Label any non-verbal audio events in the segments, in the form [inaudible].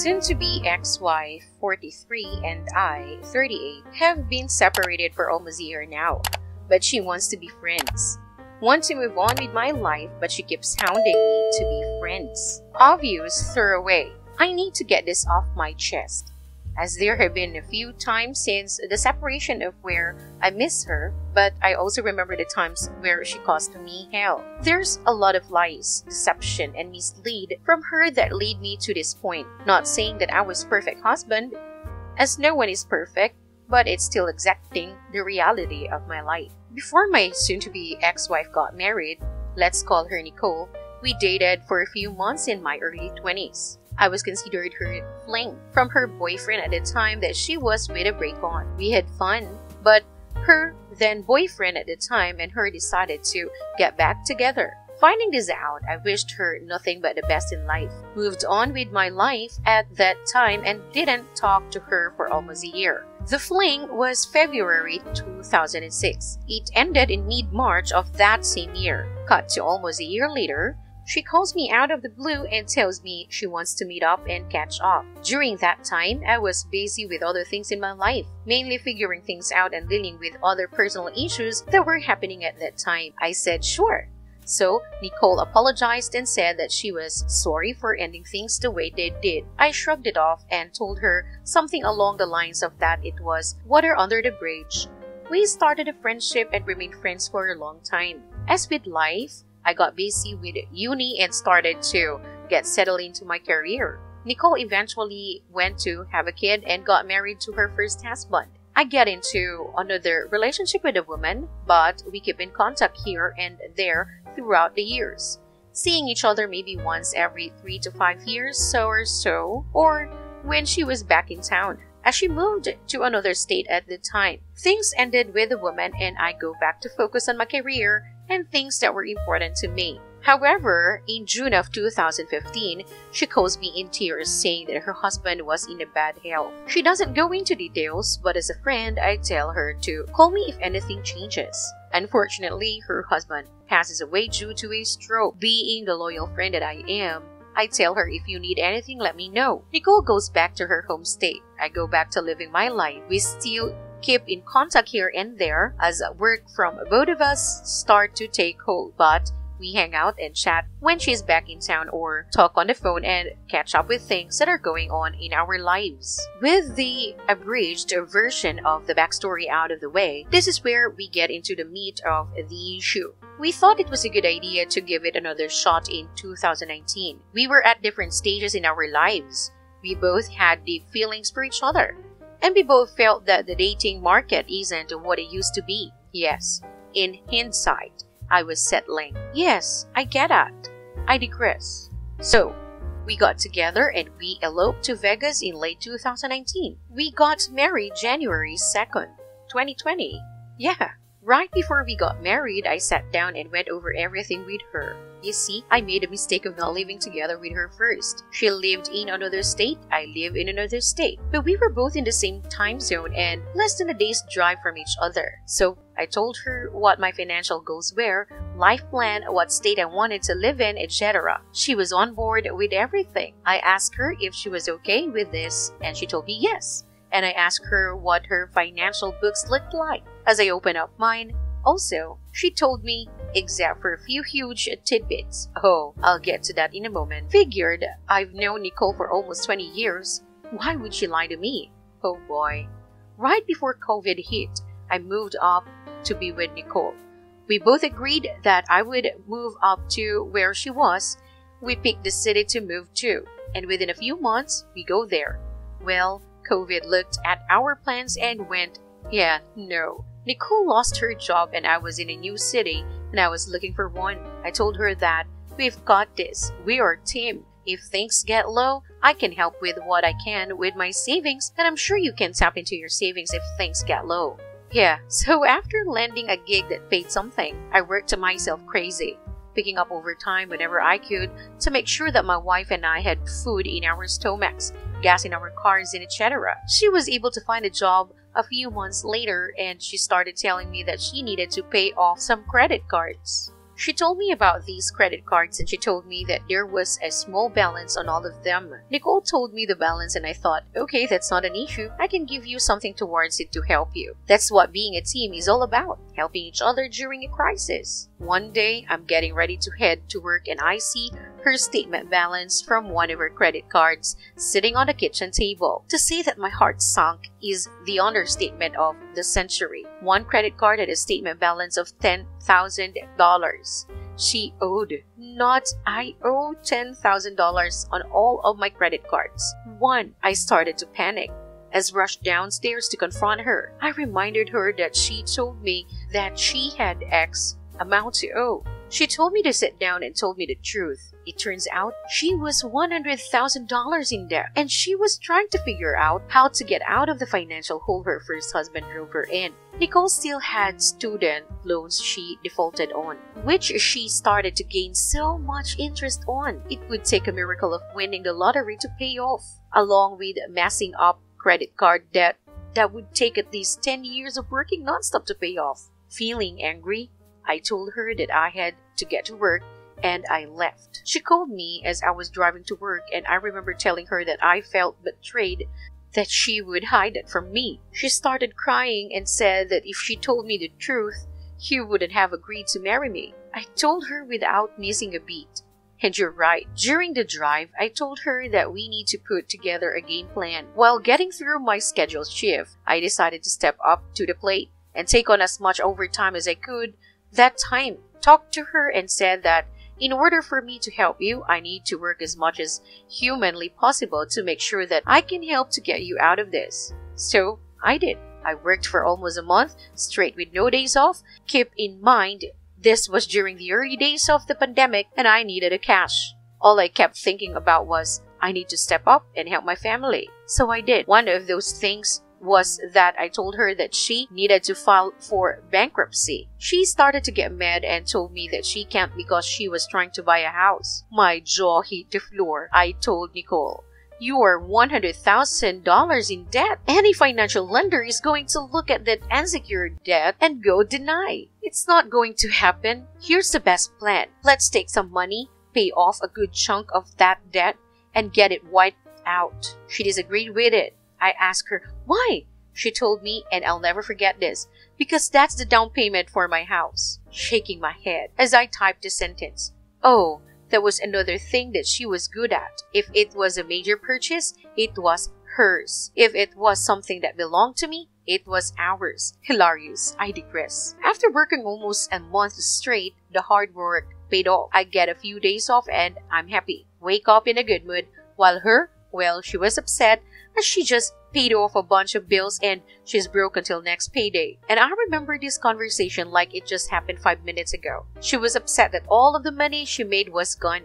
soon to be ex wife, 43, and I, 38, have been separated for almost a year now, but she wants to be friends. Want to move on with my life, but she keeps hounding me to be friends. Obvious throw away. I need to get this off my chest as there have been a few times since the separation of where I miss her, but I also remember the times where she caused me hell. There's a lot of lies, deception, and mislead from her that lead me to this point. Not saying that I was perfect husband, as no one is perfect, but it's still exacting the reality of my life. Before my soon-to-be ex-wife got married, let's call her Nicole, we dated for a few months in my early 20s. I was considered her fling from her boyfriend at the time that she was with a break on. We had fun, but her then boyfriend at the time and her decided to get back together. Finding this out, I wished her nothing but the best in life. Moved on with my life at that time and didn't talk to her for almost a year. The fling was February 2006. It ended in mid March of that same year. Cut to almost a year later, she calls me out of the blue and tells me she wants to meet up and catch up. During that time, I was busy with other things in my life, mainly figuring things out and dealing with other personal issues that were happening at that time. I said sure. So, Nicole apologized and said that she was sorry for ending things the way they did. I shrugged it off and told her something along the lines of that it was water under the bridge. We started a friendship and remained friends for a long time. As with life, I got busy with uni and started to get settled into my career. Nicole eventually went to have a kid and got married to her first husband. I get into another relationship with a woman, but we keep in contact here and there throughout the years, seeing each other maybe once every three to five years, so or so, or when she was back in town. As she moved to another state at the time, things ended with the woman and I go back to focus on my career and things that were important to me. However, in June of 2015, she calls me in tears saying that her husband was in a bad health. She doesn't go into details, but as a friend, I tell her to call me if anything changes. Unfortunately, her husband passes away due to a stroke. Being the loyal friend that I am, I tell her if you need anything, let me know. Nicole goes back to her home state. I go back to living my life. We still keep in contact here and there as work from both of us start to take hold. But we hang out and chat when she's back in town or talk on the phone and catch up with things that are going on in our lives. With the abridged version of the backstory out of the way, this is where we get into the meat of the issue. We thought it was a good idea to give it another shot in 2019. We were at different stages in our lives. We both had deep feelings for each other. And both felt that the dating market isn't what it used to be. Yes, in hindsight, I was settling. Yes, I get that. I digress. So, we got together and we eloped to Vegas in late 2019. We got married January 2nd, 2020. Yeah, right before we got married, I sat down and went over everything with her. You see, I made a mistake of not living together with her first. She lived in another state, I live in another state. But we were both in the same time zone and less than a day's drive from each other. So I told her what my financial goals were, life plan, what state I wanted to live in, etc. She was on board with everything. I asked her if she was okay with this, and she told me yes. And I asked her what her financial books looked like. As I opened up mine, also, she told me, except for a few huge tidbits. Oh, I'll get to that in a moment. Figured I've known Nicole for almost 20 years. Why would she lie to me? Oh boy. Right before COVID hit, I moved up to be with Nicole. We both agreed that I would move up to where she was. We picked the city to move to, and within a few months, we go there. Well, COVID looked at our plans and went, yeah, no. Nicole lost her job and I was in a new city and I was looking for one. I told her that we've got this. We are a team. If things get low, I can help with what I can with my savings, and I'm sure you can tap into your savings if things get low. Yeah, [laughs] so after landing a gig that paid something, I worked to myself crazy, picking up overtime whenever I could to make sure that my wife and I had food in our stomachs, gas in our cars, and etc. She was able to find a job a few months later and she started telling me that she needed to pay off some credit cards. She told me about these credit cards and she told me that there was a small balance on all of them. Nicole told me the balance and I thought, okay, that's not an issue. I can give you something towards it to help you. That's what being a team is all about, helping each other during a crisis. One day, I'm getting ready to head to work and I see her statement balance from one of her credit cards sitting on the kitchen table. To say that my heart sunk is the understatement of the century. One credit card had a statement balance of $10,000. She owed. Not I owe $10,000 on all of my credit cards. One, I started to panic. As rushed downstairs to confront her, I reminded her that she told me that she had X amount to owe. She told me to sit down and told me the truth. It turns out she was $100,000 in debt and she was trying to figure out how to get out of the financial hole her first husband drove her in. Nicole still had student loans she defaulted on, which she started to gain so much interest on. It would take a miracle of winning the lottery to pay off, along with massing up credit card debt that would take at least 10 years of working nonstop to pay off. Feeling angry, I told her that I had to get to work and I left. She called me as I was driving to work, and I remember telling her that I felt betrayed that she would hide it from me. She started crying and said that if she told me the truth, he wouldn't have agreed to marry me. I told her without missing a beat. And you're right. During the drive, I told her that we need to put together a game plan. While getting through my scheduled shift, I decided to step up to the plate and take on as much overtime as I could that time. Talked to her and said that in order for me to help you, I need to work as much as humanly possible to make sure that I can help to get you out of this. So I did. I worked for almost a month straight with no days off. Keep in mind, this was during the early days of the pandemic and I needed a cash. All I kept thinking about was, I need to step up and help my family. So I did. One of those things was that I told her that she needed to file for bankruptcy. She started to get mad and told me that she can't because she was trying to buy a house. My jaw hit the floor. I told Nicole, you are $100,000 in debt. Any financial lender is going to look at that unsecured debt and go deny. It's not going to happen. Here's the best plan. Let's take some money, pay off a good chunk of that debt, and get it wiped out. She disagreed with it. I asked her, why? She told me, and I'll never forget this, because that's the down payment for my house. Shaking my head as I typed the sentence. Oh, that was another thing that she was good at. If it was a major purchase, it was hers. If it was something that belonged to me, it was ours. Hilarious. I digress. After working almost a month straight, the hard work paid off. I get a few days off and I'm happy. Wake up in a good mood, while her, well, she was upset as she just paid off a bunch of bills and she's broke until next payday. And I remember this conversation like it just happened five minutes ago. She was upset that all of the money she made was gone.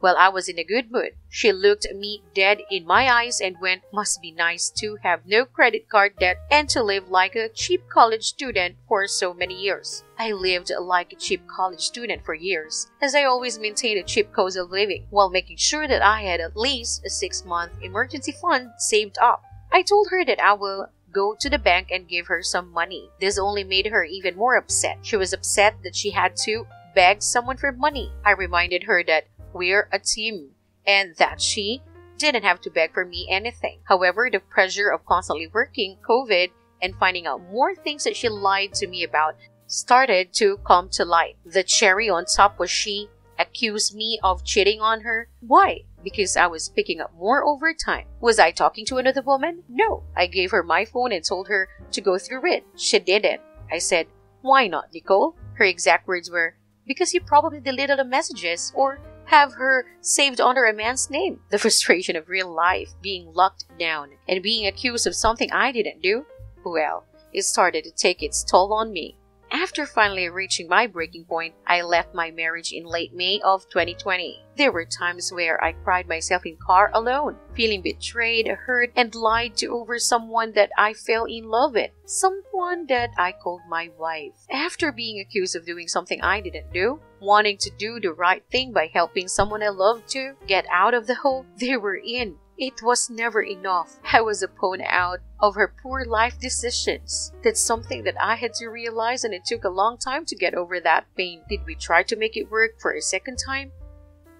Well, I was in a good mood. She looked me dead in my eyes and went, Must be nice to have no credit card debt and to live like a cheap college student for so many years. I lived like a cheap college student for years, as I always maintained a cheap cost of living, while making sure that I had at least a six month emergency fund saved up. I told her that I will go to the bank and give her some money. This only made her even more upset. She was upset that she had to beg someone for money. I reminded her that we're a team and that she didn't have to beg for me anything. However, the pressure of constantly working, COVID, and finding out more things that she lied to me about started to come to light. The cherry on top was she accused me of cheating on her. Why? Because I was picking up more overtime. Was I talking to another woman? No. I gave her my phone and told her to go through it. She didn't. I said, Why not, Nicole? Her exact words were, Because you probably deleted the messages or have her saved under a man's name. [laughs] The frustration of real life, being locked down, and being accused of something I didn't do, well, it started to take its toll on me. After finally reaching my breaking point, I left my marriage in late May of 2020. There were times where I cried myself in car alone, feeling betrayed, hurt, and lied to over someone that I fell in love with, someone that I called my wife. After being accused of doing something I didn't do, wanting to do the right thing by helping someone I loved to get out of the hole [laughs] they were in, It was never enough. I was a pawn out of her poor life decisions. That's something that I had to realize, and it took a long time to get over that pain. Did we try to make it work for a second time?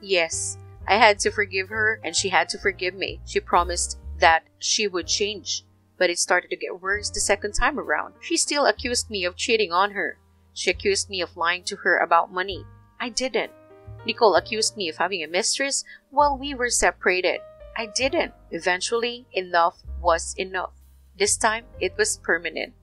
Yes. I had to forgive her, and she had to forgive me. She promised that she would change. But it started to get worse the second time around. She still accused me of cheating on her. She accused me of lying to her about money. I didn't. Nicole accused me of having a mistress while we were separated. I didn't. Eventually, enough was enough. This time, it was permanent.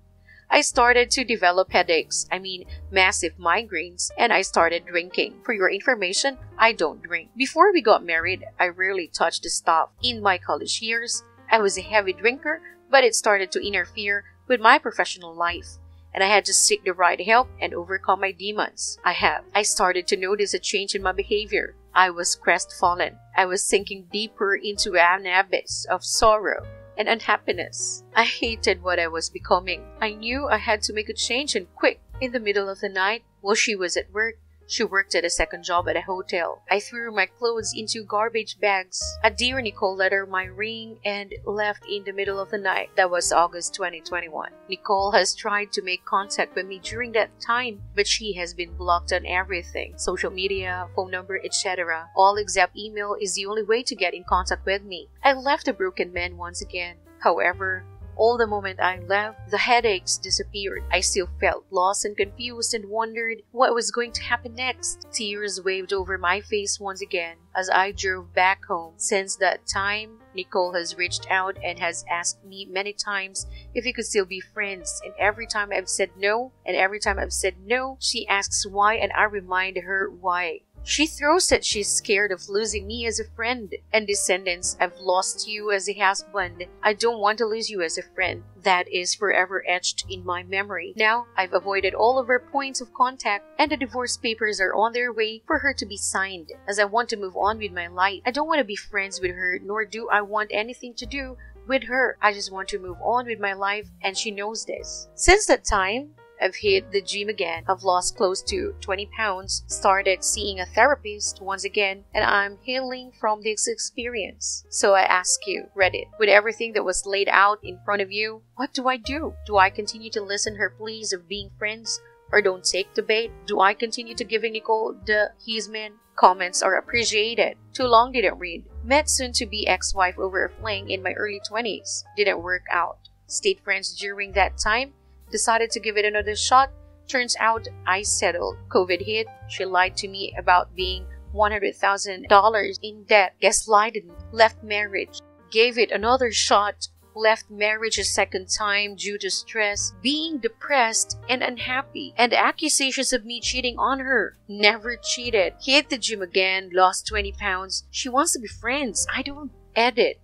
I started to develop headaches, I mean, massive migraines, and I started drinking. For your information, I don't drink. Before we got married, I rarely touched the stuff. In my college years, I was a heavy drinker, but it started to interfere with my professional life and I had to seek the right help and overcome my demons. I have. I started to notice a change in my behavior. I was crestfallen. I was sinking deeper into an abyss of sorrow and unhappiness. I hated what I was becoming. I knew I had to make a change and quick. In the middle of the night, while she was at work, she worked at a second job at a hotel. I threw my clothes into garbage bags. A dear Nicole let her my ring and left in the middle of the night. That was August 2021. Nicole has tried to make contact with me during that time, but she has been blocked on everything social media, phone number, etc. All except email is the only way to get in contact with me. I left a broken man once again. However, all the moment I left, the headaches disappeared. I still felt lost and confused and wondered what was going to happen next. Tears waved over my face once again as I drove back home. Since that time, Nicole has reached out and has asked me many times if we could still be friends. And every time I've said no, and every time I've said no, she asks why, and I remind her why. She throws that she's scared of losing me as a friend. And descendants, I've lost you as a husband. I don't want to lose you as a friend. That is forever etched in my memory. Now, I've avoided all of her points of contact, and the divorce papers are on their way for her to be signed, as I want to move on with my life. I don't want to be friends with her, nor do I want anything to do with her. I just want to move on with my life, and she knows this. Since that time, I've hit the gym again. I've lost close to 20 pounds, started seeing a therapist once again, and I'm healing from this experience. So I ask you, Reddit, with everything that was laid out in front of you, what do I do? Do I continue to listen her pleas of being friends? Or don't take the bait? Do I continue to giving Nicole the he's man? Comments are appreciated. Too long didn't read. Met soon to be ex-wife over a fling in my early 20s. Didn't work out. Stayed friends during that time decided to give it another shot. Turns out I settled. COVID hit. She lied to me about being $100,000 in debt, gaslighted me, left marriage, gave it another shot, left marriage a second time due to stress, being depressed and unhappy, and accusations of me cheating on her. Never cheated. Hit the gym again, lost 20 pounds. She wants to be friends. I don't edit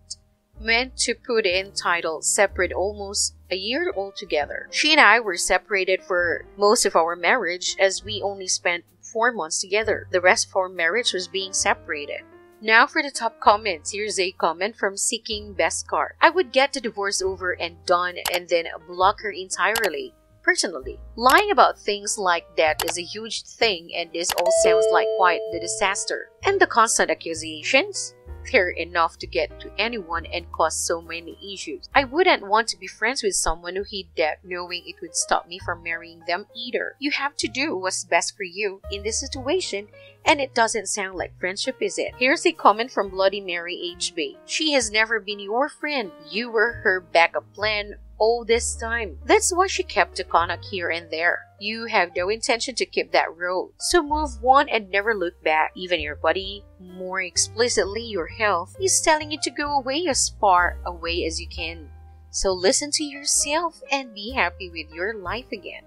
meant to put in title separate almost a year altogether. She and I were separated for most of our marriage as we only spent four months together. The rest of our marriage was being separated. Now for the top comments. Here's a comment from Seeking Best Car. I would get the divorce over and done and then block her entirely. Personally, lying about things like that is a huge thing and this all sounds like quite the disaster. And the constant accusations? Care enough to get to anyone and cause so many issues. I wouldn't want to be friends with someone who hid that knowing it would stop me from marrying them either. You have to do what's best for you in this situation and it doesn't sound like friendship, is it? Here's a comment from Bloody Mary HB. She has never been your friend. You were her backup plan all this time. That's why she kept the contact here and there. You have no intention to keep that road, So move on and never look back. Even your body, more explicitly your health, is telling you to go away as far away as you can. So listen to yourself and be happy with your life again.